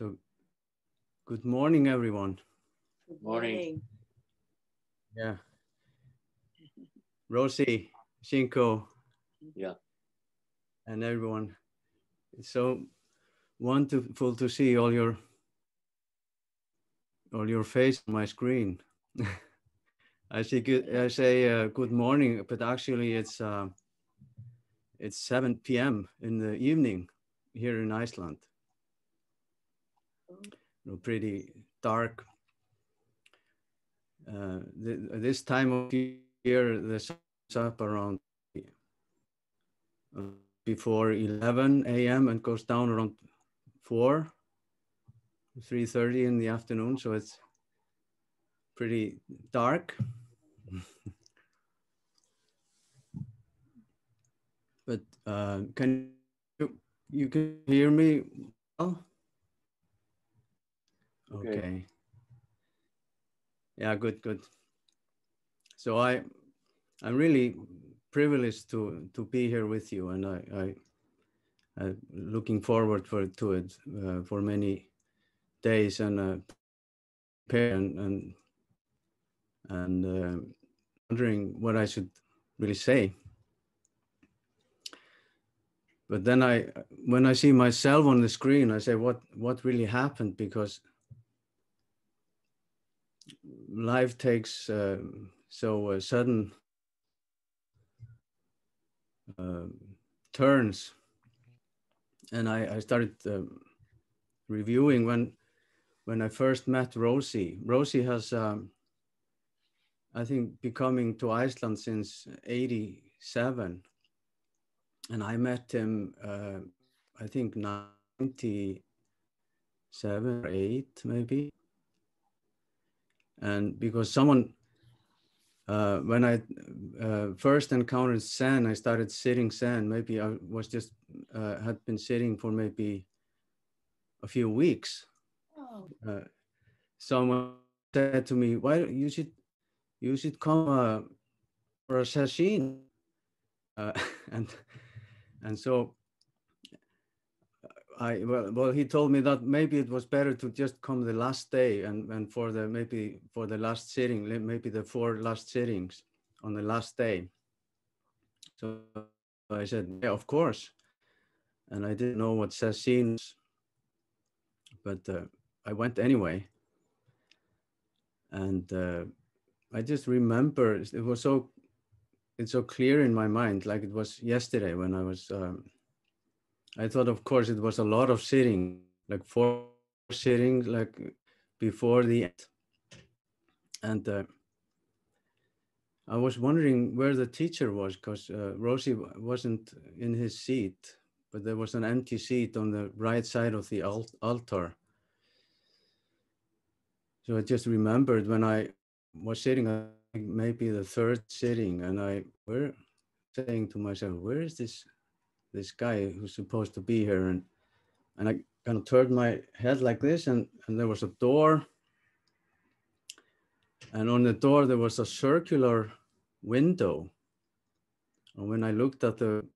So, good morning, everyone. Good morning. Yeah. Roshi, Shinko, Yeah. and everyone. It's so wonderful to see all your all your face on my screen. I say good. I say uh, good morning, but actually it's uh, it's 7 p.m. in the evening here in Iceland. You know, pretty dark. Uh, th- this time of year, the sun's up around uh, before 11 a.m. and goes down around 4, 3.30 in the afternoon. So it's pretty dark. but uh, can you, you can hear me well? Okay. Yeah, good, good. So I, I'm really privileged to to be here with you, and I, I, looking forward for to it uh, for many days, and uh, and and, and uh, wondering what I should really say. But then I, when I see myself on the screen, I say, what what really happened? Because life takes uh, so sudden uh, turns. And I, I started um, reviewing when when I first met Roshi. Roshi has um, I think becoming to Iceland since 87 and I met him uh, I think 97 or 8 maybe and because someone uh, when I uh, first encountered Zen, I started sitting Zen. Maybe I was just uh, had been sitting for maybe a few weeks. Oh. Uh, someone said to me, "Why you should you should come uh, for a session," uh, and and so I well, well, he told me that maybe it was better to just come the last day and and for the maybe for the last sitting, maybe the four last sittings on the last day. So I said, yeah, of course, and I didn't know what sessions, but uh, I went anyway. And uh, I just remember it was so it's so clear in my mind, like it was yesterday when I was. Um, I thought, of course, it was a lot of sitting, like four sittings, like before the end. And uh, I was wondering where the teacher was because uh, Roshi wasn't in his seat, but there was an empty seat on the right side of the al- altar. So I just remembered when I was sitting, maybe the third sitting, and I were saying to myself, where is this this guy who's supposed to be here and and I kind of turned my head like this and and there was a door and on the door there was a circular window. And when I looked at the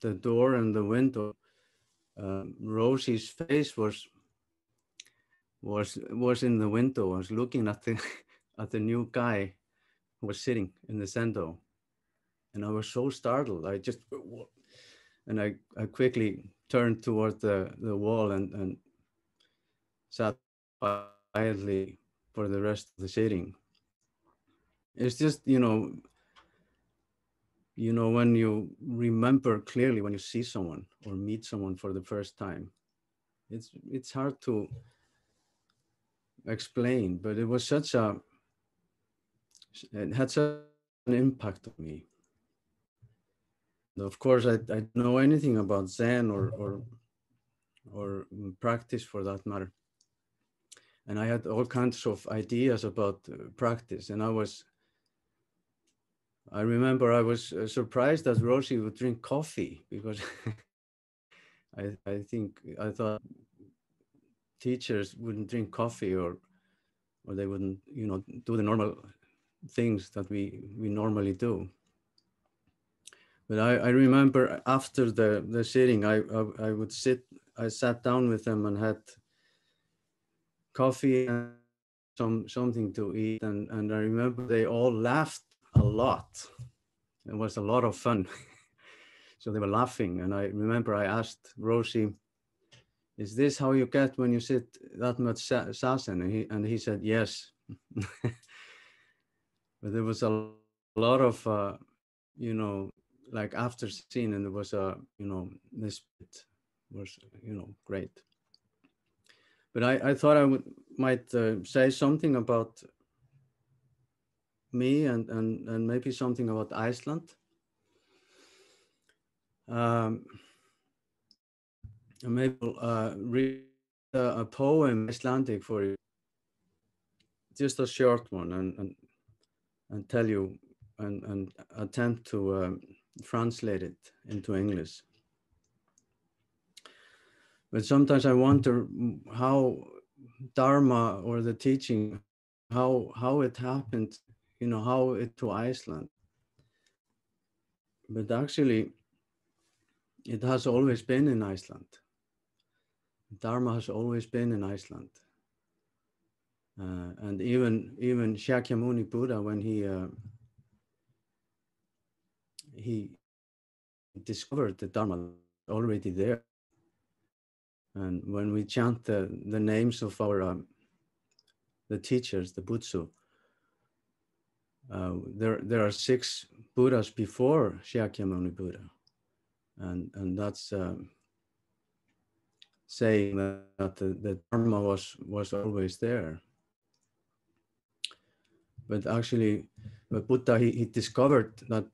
the door and the window um, Roshi's face was was was in the window was looking at the at the new guy who was sitting in the center. And I was so startled. I just and I, I quickly turned toward the, the wall and, and sat quietly for the rest of the sitting. It's just, you know, you know, when you remember clearly when you see someone or meet someone for the first time, it's it's hard to explain, but it was such a it had such an impact on me of course, I, I know anything about Zen or, or, or practice for that matter. And I had all kinds of ideas about uh, practice. And I was, I remember I was uh, surprised that Roshi would drink coffee because I, I think, I thought teachers wouldn't drink coffee or, or they wouldn't, you know, do the normal things that we, we normally do but I, I remember after the, the sitting, I, I, I would sit, I sat down with them and had coffee and some something to eat, and and I remember they all laughed a lot. It was a lot of fun. so they were laughing, and I remember I asked Roshi, "Is this how you get when you sit that much zazen?" And he and he said, "Yes." but there was a lot of uh, you know like after scene and there was a you know this bit was you know great. But i i thought i would might uh, say something about me and and and maybe something about iceland. Um maybe uh read a, a poem icelandic for you. Just a short one and and, and tell you and, and attempt to um, translate it into English. But sometimes I wonder how Dharma or the teaching, how how it happened, you know, how it to Iceland. But actually, it has always been in Iceland. Dharma has always been in Iceland. Uh, and even even Shakyamuni Buddha, when he uh, he discovered the Dharma already there. And when we chant the, the names of our um, the teachers, the Butsu, uh, there there are six Buddhas before Shakyamuni Buddha, and and that's um, saying that the, the Dharma was was always there. But actually, but Buddha he, he discovered that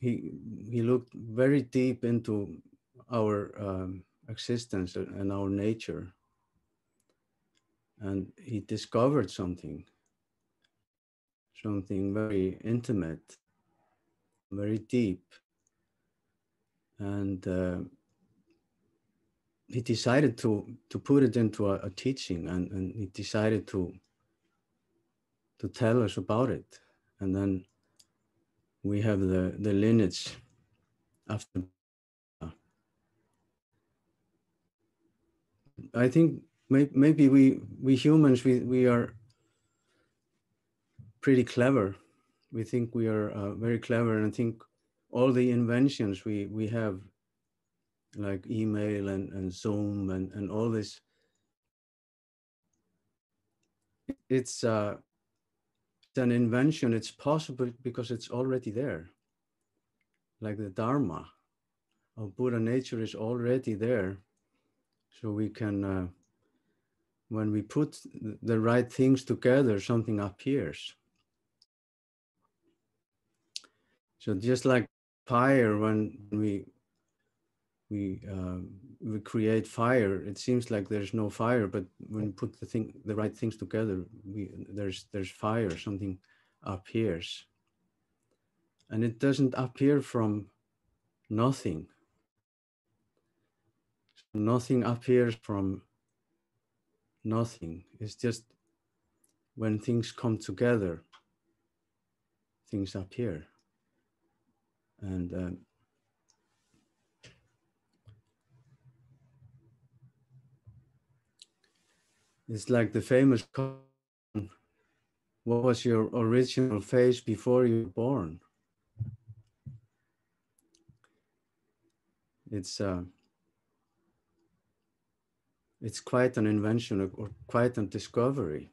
he he looked very deep into our um, existence and our nature. And he discovered something something very intimate very deep. And uh, he decided to to put it into a, a teaching and, and he decided to to tell us about it. And then we have the, the lineage after. I think may, maybe we, we humans, we, we are pretty clever. We think we are uh, very clever and I think all the inventions we, we have like email and, and Zoom and, and all this, it's uh, an invention, it's possible because it's already there. Like the Dharma of Buddha nature is already there. So we can, uh, when we put the right things together, something appears. So just like fire, when we we uh, we create fire, it seems like there's no fire, but when you put the thing, the right things together, we there's there's fire. Something appears, and it doesn't appear from nothing. Nothing appears from nothing. It's just when things come together, things appear, and. Uh, It's like the famous what was your original face before you were born? It's uh, it's quite an invention or quite a discovery.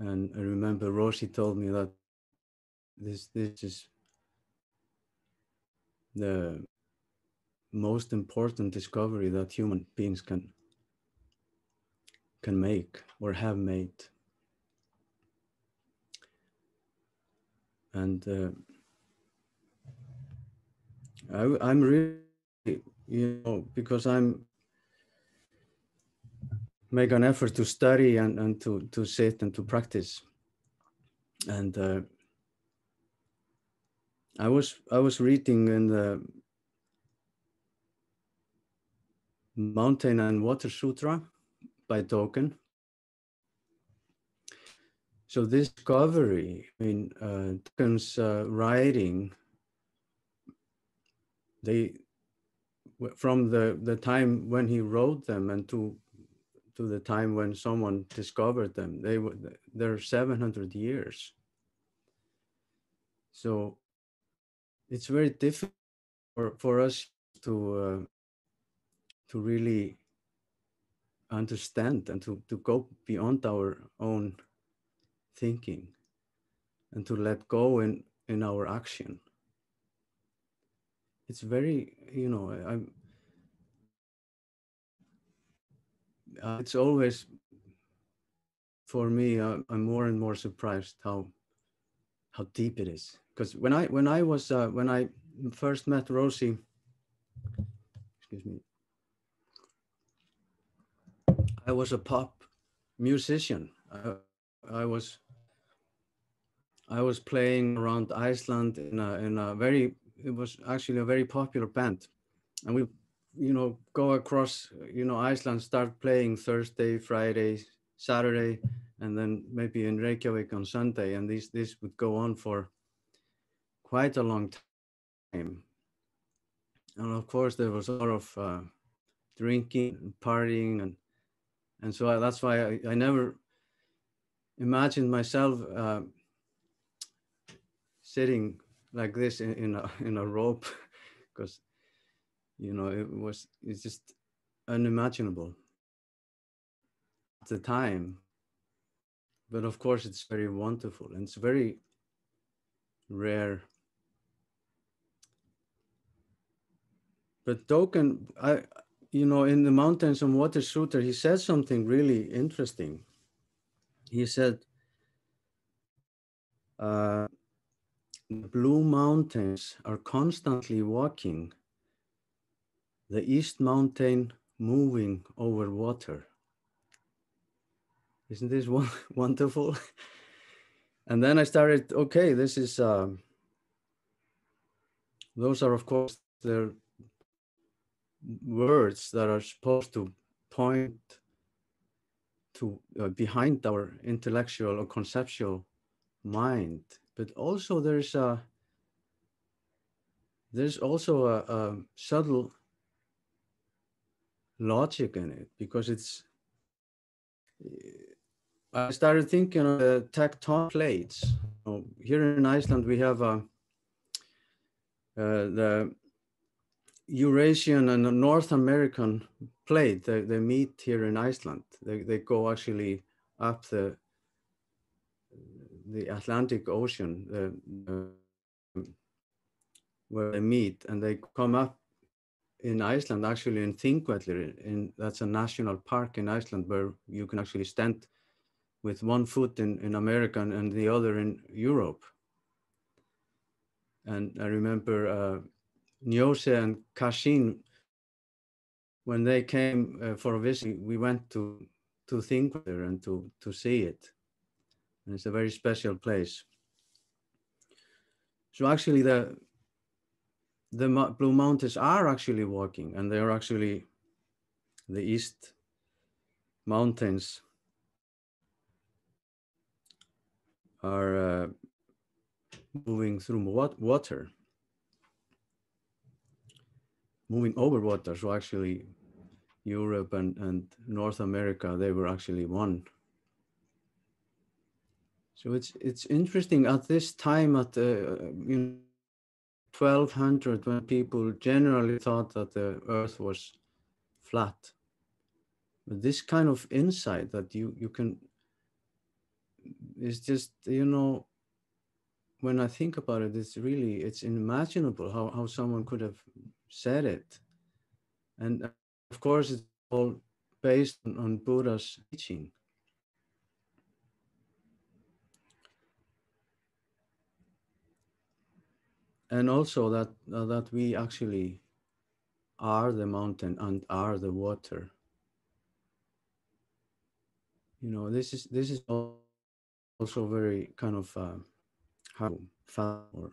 And I remember Roshi told me that this this is the most important discovery that human beings can can make or have made. And uh, I, am really, you know, because I'm make an effort to study and, and to, to sit and to practice. And uh, I was I was reading in the Mountain and Water Sutra by Dogen. So this discovery, I mean, uh, Dogen's uh, writing, they from the the time when he wrote them and to to the time when someone discovered them. They were they're 700 years. So it's very difficult for, for us to uh, to really understand and to, to go beyond our own thinking and to let go in, in our action. It's very, you know, I'm, uh, it's always for me, uh, I'm more and more surprised how, how deep it is. Because when I, when I was, uh, when I first met Roshi, excuse me, I was a pop musician. I, I was I was playing around Iceland in a in a very it was actually a very popular band, and we you know go across you know Iceland start playing Thursday, Friday, Saturday, and then maybe in Reykjavik on Sunday, and this this would go on for quite a long time. And of course, there was a lot of uh, drinking and partying and and so I, that's why I, I, never imagined myself uh, sitting like this in, in a in a rope because you know it was it's just unimaginable at the time. But of course it's very wonderful and it's very rare. But Dogen i you know, in the Mountains and Water Sutra, he said something really interesting. He said, uh, the blue mountains are constantly walking, the east mountain moving over water. Isn't this wonderful? and then I started, okay, this is, uh, those are, of course, they're words that are supposed to point to uh, behind our intellectual or conceptual mind but also there's a there's also a, a subtle logic in it because it's I started thinking of the tectonic plates. here in Iceland, we have a, uh, the Eurasian and North American plate. They, they meet here in Iceland. They, they go actually up the the Atlantic Ocean uh, where they meet and they come up in Iceland, actually in Thingvellir, in, that's a national park in Iceland where you can actually stand with one foot in, in America and the other in Europe. And I remember uh, Njósi and Kashin, when they came uh, for a visit, we went to to think there and to to see it. And it's a very special place. So actually, the the Blue Mountains are actually walking, and they are actually the East Mountains are uh, moving through water moving over water. So actually Europe and, and North America, they were actually one. So it's it's interesting at this time at the you know, 1200 when people generally thought that the earth was flat. But this kind of insight that you you can is just you know when I think about it, it's really it's unimaginable how, how someone could have said it. And of course, it's all based on Buddha's teaching. And also that uh, that we actually are the mountain and are the water. You know, this is this is also very kind of uh, how or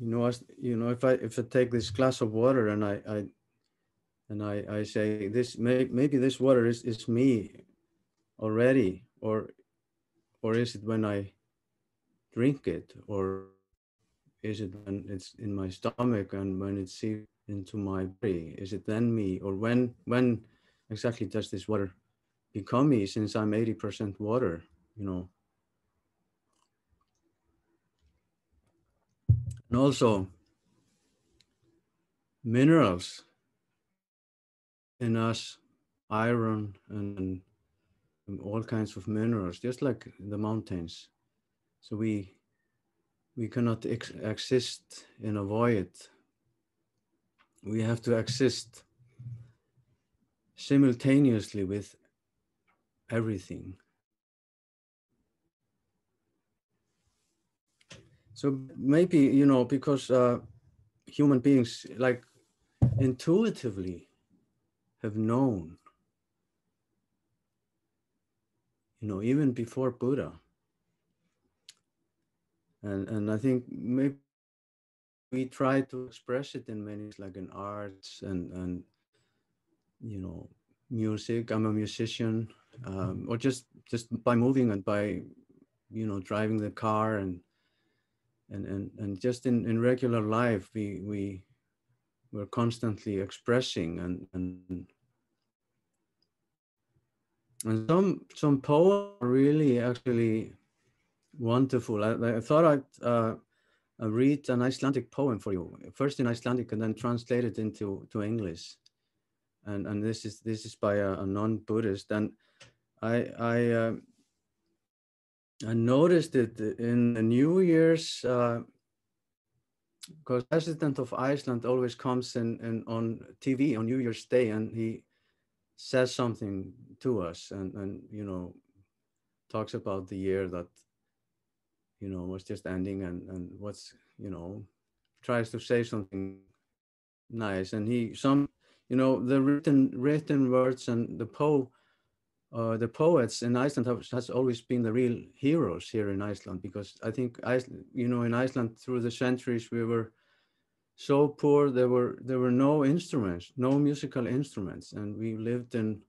you know, as, you know, if I if I take this glass of water and I, I and I, I say this may, maybe this water is, is me already or or is it when I drink it or is it when it's in my stomach and when it's into my body is it then me or when when exactly does this water become me since I'm 80% water, you know. And also minerals in us, iron and, and all kinds of minerals, just like the mountains. So we we cannot ex exist in a void. We have to exist simultaneously with everything. So maybe, you know, because uh, human beings like intuitively have known, you know, even before Buddha. And, and I think maybe we try to express it in many like in arts and, and you know, music. I'm a musician, um, or just just by moving and by, you know, driving the car and and and and just in in regular life, we we we're constantly expressing and and and some some poems are really actually wonderful. I, I thought I'd uh, read an Icelandic poem for you, first in Icelandic and then translate it into to English and and this is this is by a, a non-Buddhist, and I I uh, I noticed it in the New Year's because uh, president of Iceland always comes in, in on TV on New Year's Day, and he says something to us, and and you know talks about the year that you know was just ending, and and what's you know tries to say something nice, and he some you know the written written words and the po uh, the poets in Iceland have, has always been the real heroes here in Iceland because I think Iceland, you know in Iceland through the centuries we were so poor there were there were no instruments no musical instruments and we lived in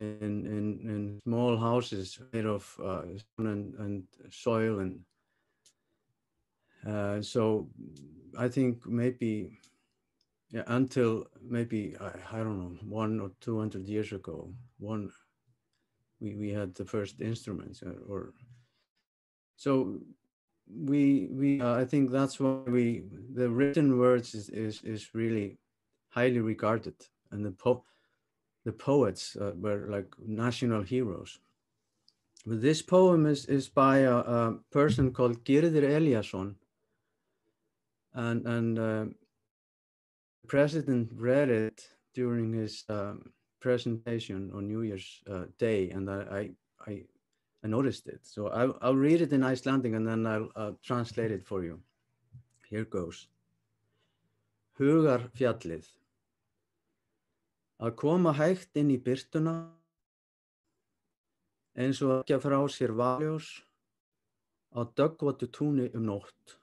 in in, in small houses made of uh, and, and soil and uh, so I think maybe yeah, until maybe I, I don't know one or two hundred years ago, one we we had the first instruments or, uh, or so we we uh, I think that's why we the written words is is, is really highly regarded and the po the poets uh, were like national heroes. But this poem is is by a, a person called Gyrðir Eliasson and and uh, president read it during his um, presentation on New Year's uh, Day, and I, I, I noticed it. So I'll, I'll read it in Icelandic and then I'll, I'll translate it for you. Here goes. Hugar fjallið. Að koma hægt inn í byrtuna eins og ekki að frá sér valjós á döggvotu túni um nótt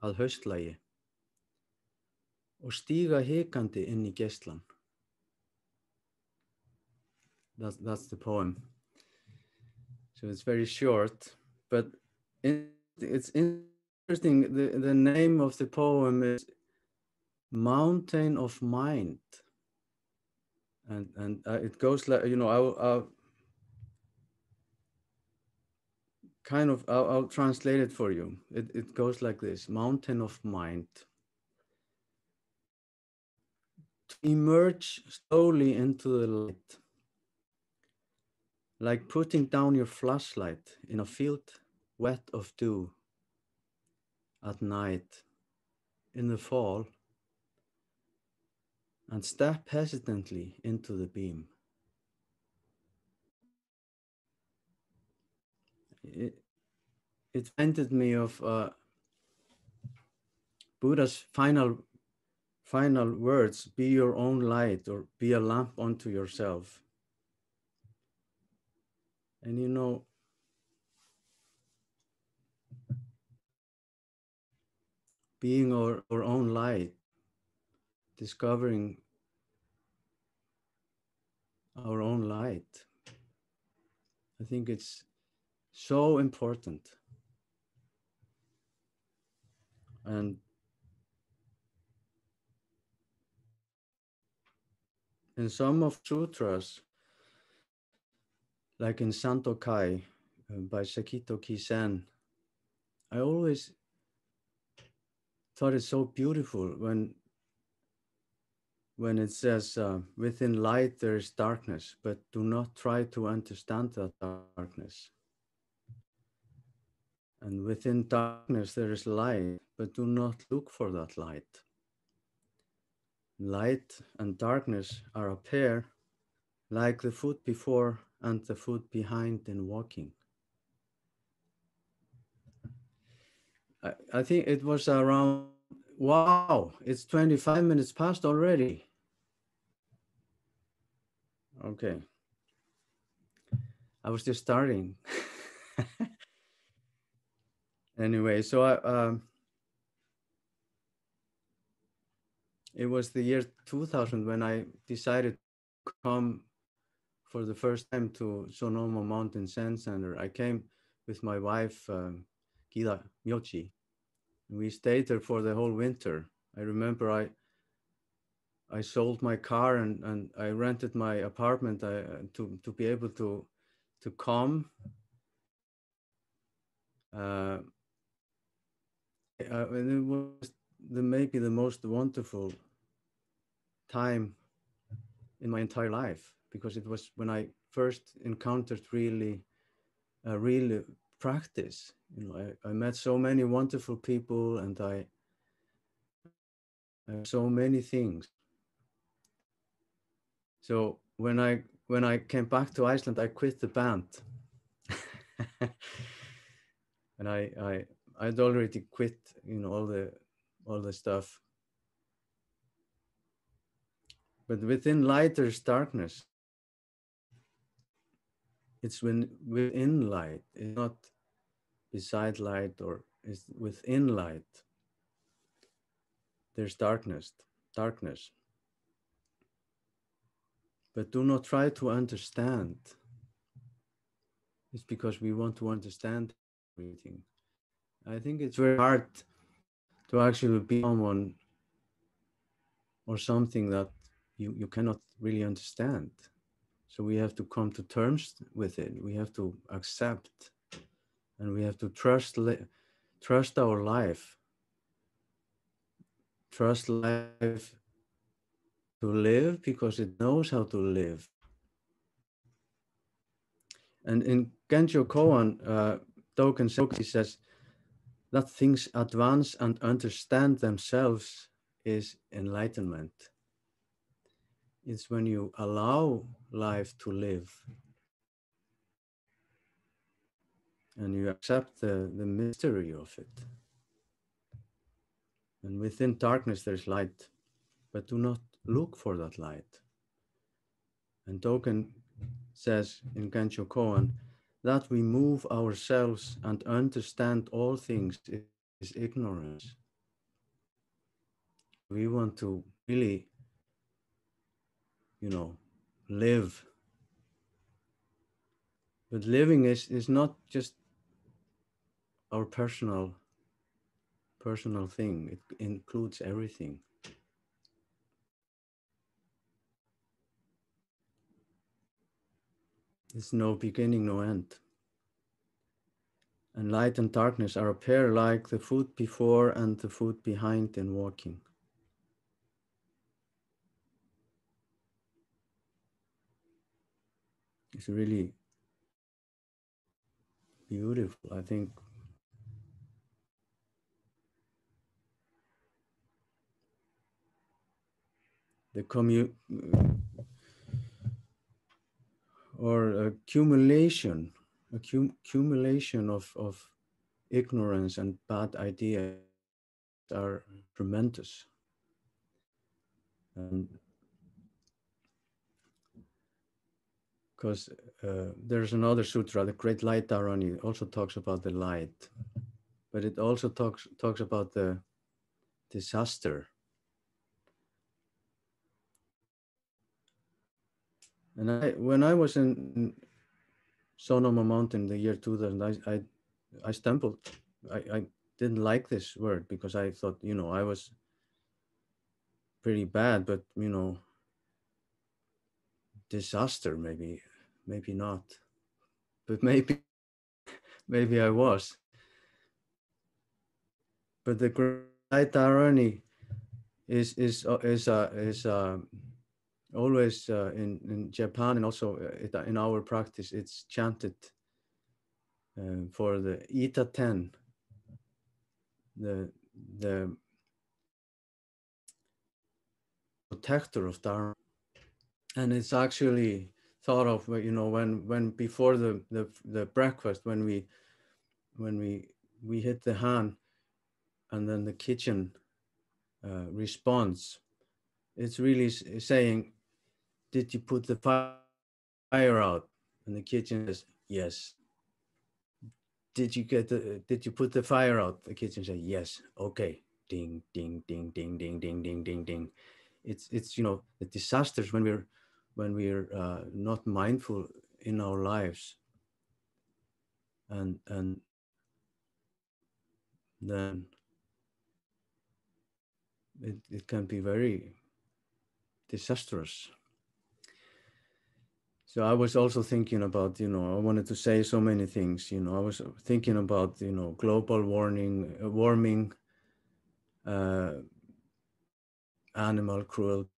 að haustlægi. Og stíga hikandi inn í geislan. That's, that's the poem. So it's very short, but it, it's interesting. The, the name of the poem is Mountain of Mind. And, and uh, it goes like, you know, I'll, I'll kind of, I'll, I'll translate it for you. It, it goes like this, Mountain of Mind to emerge slowly into the light, like putting down your flashlight in a field wet of dew at night in the fall and step hesitantly into the beam. It, it reminded me of uh, Buddha's final final words be your own light or be a lamp unto yourself. And you know, being our, our own light, discovering our own light, I think it's so important. And in some of sutras, like in Sandokai uh, by Sekito Kisen, I always thought it so beautiful when when it says uh, within light there is darkness, but do not try to understand that darkness. And within darkness there is light, but do not look for that light. Light and darkness are a pair, like the foot before and the foot behind in walking. I, I think it was around, wow, it's 25 minutes past already. Okay. I was just starting. anyway, so I, um, it was the year 2000 when I decided to come for the first time to Sonoma Mountain Zen Center. I came with my wife, um, Gida Myochi. We stayed there for the whole winter. I remember I I sold my car and, and I rented my apartment uh, to, to be able to to come. Uh, uh, and it was the maybe the most wonderful time in my entire life because it was when I first encountered really, uh, really practice. You know, I, I met so many wonderful people and I, I so many things. So when I when I came back to Iceland, I quit the band, and I I I'd already quit, you know, all the all the stuff but within light, there's darkness. It's when within light, it's not beside light or it's within light. There's darkness, darkness. But do not try to understand. It's because we want to understand everything. I think it's very hard to actually be someone or something that you, you cannot really understand. So we have to come to terms with it. We have to accept and we have to trust, trust our life. Trust life to live because it knows how to live. And in Genjo Koan, uh, Dogen Soki says that things advance and understand themselves is enlightenment is when you allow life to live and you accept the, the mystery of it. And within darkness, there's light, but do not look for that light. And Dogen says in Genjo Koan that we move ourselves and understand all things is ignorance. We want to really you know, live. But living is, is not just our personal personal thing. It includes everything. There's no beginning, no end. And light and darkness are a pair like the foot before and the foot behind in walking. It's really beautiful. I think the commu or accumulation, accumulation of, of ignorance and bad ideas are tremendous. And because uh, there's another sutra, the Great Light Dharani, also talks about the light, but it also talks talks about the disaster. And I, when I was in Sonoma Mountain in the year 2000, I, I, I stumbled. I, I didn't like this word because I thought, you know, I was pretty bad, but you know, disaster, maybe, maybe not, but maybe, maybe I was. But the great irony is is uh, is uh, is uh, always uh, in in Japan and also uh, in our practice, it's chanted uh, for the Idaten, the the protector of Dharma, and it's actually thought of you know when when before the the, the breakfast when we when we we hit the hand and then the kitchen uh, response it's really saying did you put the fire out? And the kitchen says yes. Did you get the did you put the fire out? The kitchen says yes. Okay. Ding ding ding ding ding ding ding ding ding. It's it's you know the disasters when we're when we're uh, not mindful in our lives. And and then it, it can be very disastrous. So i was also thinking about you know i wanted to say so many things you know. I was thinking about you know global warming warming uh, animal cruelty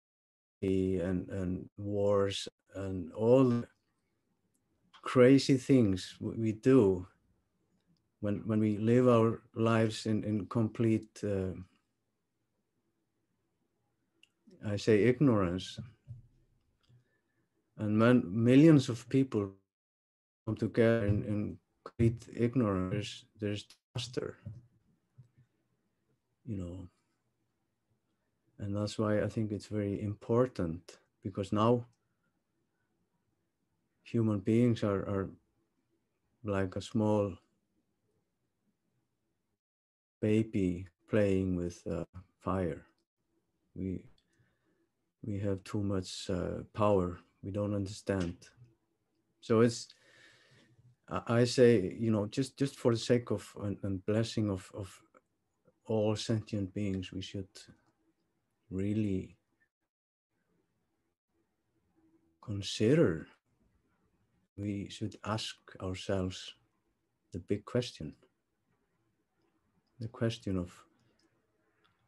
and, and wars and all crazy things we do when, when we live our lives in, in complete, uh, I say, ignorance. And when millions of people come together in, in complete ignorance, there's disaster, you know and that's why I think it's very important because now human beings are, are like a small baby playing with uh, fire. We we have too much uh, power. We don't understand. So it's I say you know just just for the sake of and blessing of of all sentient beings, we should really consider, we should ask ourselves the big question the question of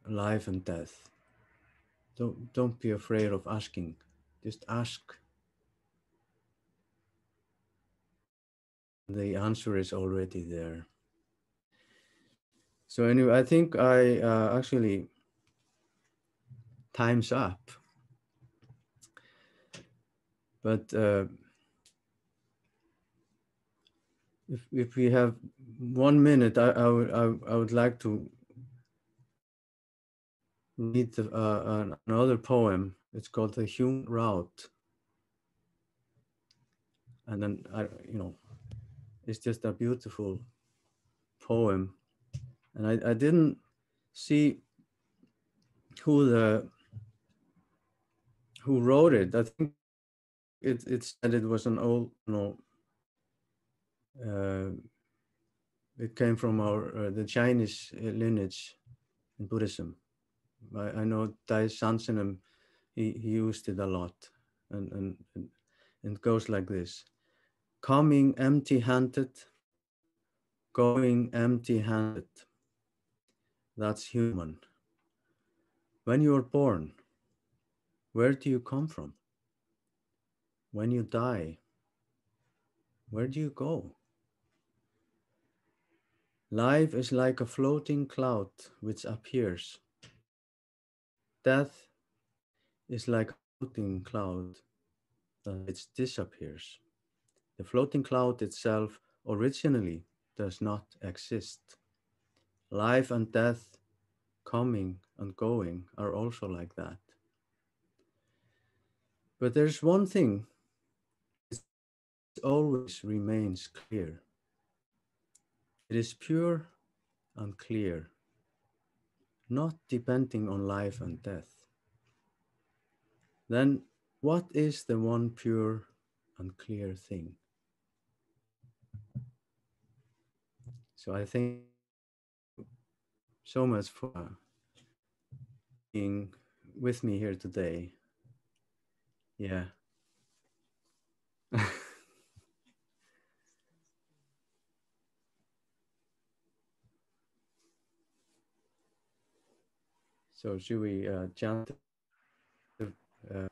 life and death. Don't, don't be afraid of asking, just ask. The answer is already there. So, anyway, I think I uh, actually time's up. But uh, if, if we have one minute, I, I, would, I, I would like to read uh, another poem. It's called The Human Route. And then, I, you know, it's just a beautiful poem. And I, I didn't see who the who wrote it. I think it it said it was an old no. Uh, it came from our uh, the Chinese lineage in Buddhism. I, I know Dae Soen Sa Nim, he, he used it a lot, and, and and it goes like this: coming empty-handed, going empty-handed. That's human. When you are born, where do you come from? When you die, where do you go? Life is like a floating cloud which appears. Death is like a floating cloud which disappears. The floating cloud itself originally does not exist. Life and death, coming and going, are also like that. But there's one thing it always remains clear. It is pure and clear, not depending on life and death. Then what is the one pure and clear thing? So I think so much for being with me here today. Yeah. so should we uh? Uh,